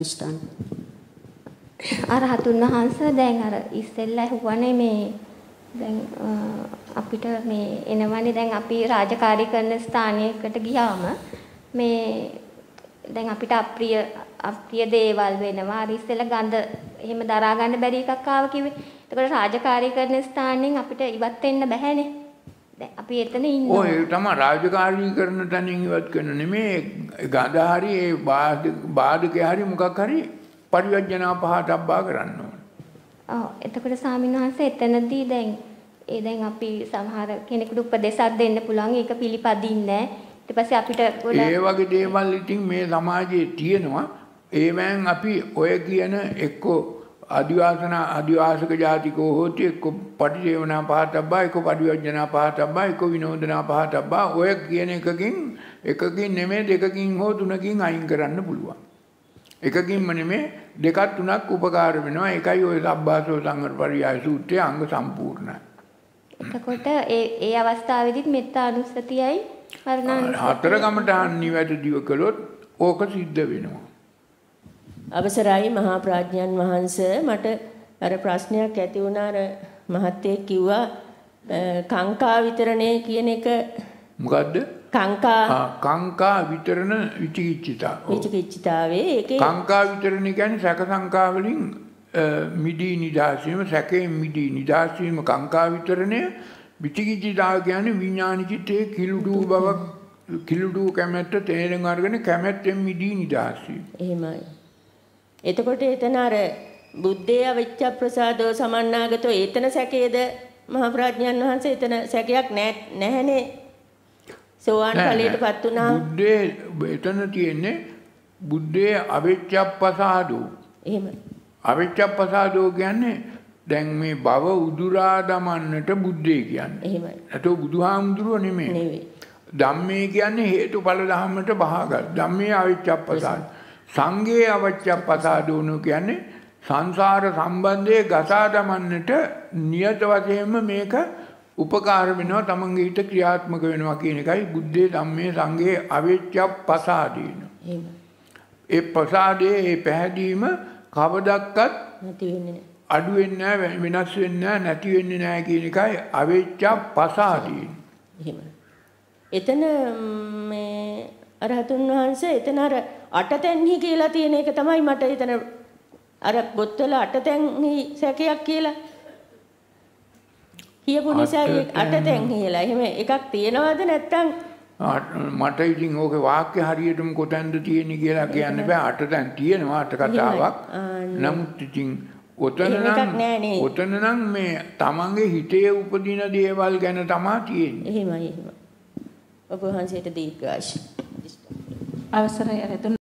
ඉස්ටන් අරහතුන් වහන්සේ දැන් අර ඉස්සෙල්ලා ඇහුවනේ මේ දැන් අ, අපිට මේ එනවනේ දැන් අපි රාජකාරී කරන ස්ථානයකට ගියාම මේ දැන් අපිට අප්‍රිය අප්‍රිය දේවල් වෙනවා. අර ඉස්සෙල්ලා ගඳ එහෙම දරා ගන්න බැරි එකක් ආවා කිව්වේ. එතකොට රාජකාරී කරන ස්ථානෙන් අපිට ඉවත් වෙන්න බැහැනේ. දැන් අපි එතන ඉන්නවා. ඔය තමයි රාජකාරී කරන තැනින් ඉවත් කරන නෙමේ ගඳ හරි ඒ බාධ- බාධකේ හරි මොකක් හරි පරිවර්ජනා පහතබ්බා කරන්න ඕන. ඔව් එතකොට ස්වාමීන් වහන්සේ එතනදී දැන් ඒ දැන් අපි සමහර කෙනෙකුට උපදේශයක් දෙන්න පුළුවන් ඒක පිළිපදින්නේ නැහැ. ඊට පස්සේ අපිට ඒ වගේ දේවල් ඉතින් මේ සමාජයේ තියෙනවා. ඒවෙන් අපි ඔය කියන එක්ක අදිවාසන අදිවාසක ජාතිකෝ හෝති එක්ක පටිසේවනා පහතබ්බා එක්ක පරිවර්ජනා පහතබ්බා එක්ක විනෝදනා පහතබ්බා ඔය කියන එකකින් එකකින් නෙමෙයි දෙකකින් හෝ තුනකින් අයින් කරන්න පුළුවන්. එකකින්ම නෙමෙයි දෙකක් තුනක් උපකාර වෙනවා. ඒකයි ඔය සබ්බාසෝ සංවර පරියාය සූත්‍රයේ අංග සම්පූර්ණයි. එතකොට ඒ ඒ අවස්ථාවේදීත් මෙත්තා අනුස්සතියයි මරණානුස්සතියයි හතර ගමට නිවැරදිව කළොත් ඕක සිද්ධ වෙනවා. අවසරයි මහා ප්‍රඥාන් වහන්ස මට අර ප්‍රශ්නයක් ඇති වුණා අර මහත්තයෙක් කිව්වා කාංකා විතරණය කියන එක මොකද්ද? කාංකා කාංකා විතරණ විචිකිච්ඡිතා. විචිකිච්ඡිතාවේ ඒකේ කාංකා විතරණ කියන්නේ සැක සංකා වලින් මිදී නිදහස් වීම සැකයෙන් මිදී නිදහස් වීම කාංකා විතරණය විචිකිච්ඡිතාව කියන්නේ විඥාන චිත්තයේ කිලුඩු බවක් කිලුඩු කැමැත්ත තේරුම් අරගෙන කැමැත්තෙන් මිදී නිදහස් වීම. එහෙමයි. එතකොට එතන අර බුද්ධේ අවිච්ඡ ප්‍රසාදෝ සමන්නාගතෝ ඒතන සැකේද මහා ප්‍රඥාන් වහන්සේ එතන සැකයක් නැහැ නැහනේ. සෝවාන් ඵලයටපත් වුණා. බුද්ධේ එතන තියෙන්නේ බුද්ධේ අවිච්ඡප්පසාදෝ එහෙමයි. අවිච්ඡප්පසාදෝ කියන්නේ දැන් මේ භව උදුරා දමන්නට බුද්ධේ කියන්නේ. එහෙමයි. නැතෝ බුදුහාමුදුරුව නෙමෙයි. නෙවෙයි. ධම්මේ කියන්නේ හේතුඵල ධම්මට බහාගත්. ධම්මේ අවිච්ඡප්පසාද. සංඝේ අවිච්ඡප්පසාදෝනු කියන්නේ සංසාර සම්බන්ධයේ ගසා දමන්නට නියත වශයෙන්ම මේක උපකාර වෙනවා තමන්ගේ හිත ක්‍රියාත්මක වෙනවා කියන එකයි බුද්ධේ ධම්මේ සංඝේ අවිච්ඡප්පසාදීන. එහෙමයි. ඒ ප්‍රසාදයේ ඒ පැහැදීම කවදක්වත් නැති වෙන්නේ. අඩු වෙන්නේ නැහැ වෙනස් වෙන්නේ නැහැ නැති වෙන්නේ නැහැ කියන එකයි අවිච්ඡප්පසාදීන. එහෙමයි. එතන ම්, මේ අරහතුන් වහන්සේ එතන අර අටතැන්හි කියලා තියෙන එක තමයි මට එතන අර පොත්වල අටතැන්හි සැකයක් කියලා කියපු නිසා ඒ අටතැන් කියලා. එහෙම එකක් තියනවද නැත්නම් මට ඉතින් ඕකේ වාක්‍ය හරියටම කොතැනද තියෙන්නේ කියලා කියන්න බෑ අට දැන් තියෙනවා අට කතාවක්. නමුත් ඉතින් ඔතන එහෙම නම්. ඔතන නම් මේ තමන්ගේ හිතේ උපදින දේවල් ගැන තමයි තියෙන්නේ එහෙමයි එහෙමයි. ඔබ වහන්සේට දීර්ඝාෂ. අවසරයි අරතුන්